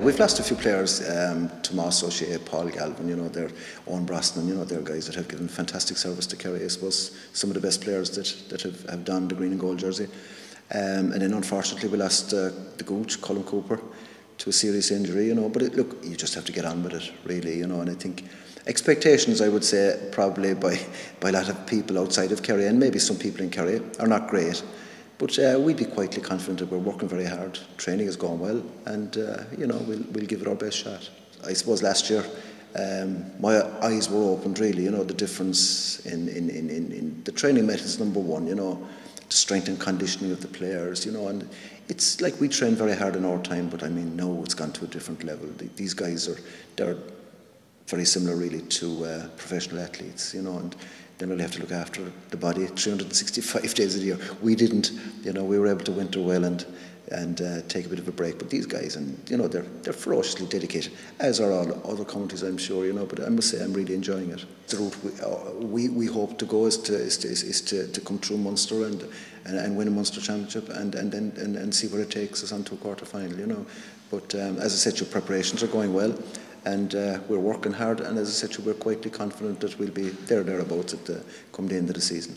We've lost a few players, um, Tomas O'Shea, Paul Galvin, you know, they're Eoin Brosnan, you know, they're guys that have given fantastic service to Kerry. I suppose some of the best players that, that have, have donned the green and gold jersey. Um, and then unfortunately we lost uh, the Gooch, Colm Cooper, to a serious injury, you know. But it, look, you just have to get on with it, really, you know. And I think expectations, I would say, probably by, by a lot of people outside of Kerry and maybe some people in Kerry are not great. But uh, we'd be quietly confident that we're working very hard. Training has gone well, and uh, you know we'll, we'll give it our best shot. I suppose last year um, my eyes were opened really. You know the difference in, in, in, in, the training methods. Number one, you know, the strength and conditioning of the players. You know, and it's like we train very hard in our time, but I mean now it's gone to a different level. These guys are they're very similar really to uh, professional athletes. You know, and they really have to look after the body 365 days a year. We didn't, you know, we were able to winter well and and uh, take a bit of a break. But these guys, and you know, they're they're ferociously dedicated, as are all other counties, I'm sure. You know, but I must say, I'm really enjoying it. The route we uh, we, we hope to go is to is to, is, to, to come through Munster and, and and win a Munster championship and and and, and, and see where it takes us on to a quarter final. You know, but um, as I said, your preparations are going well and uh, we're working hard and as I said we're quietly confident that we'll be there thereabouts at the come the end of the season.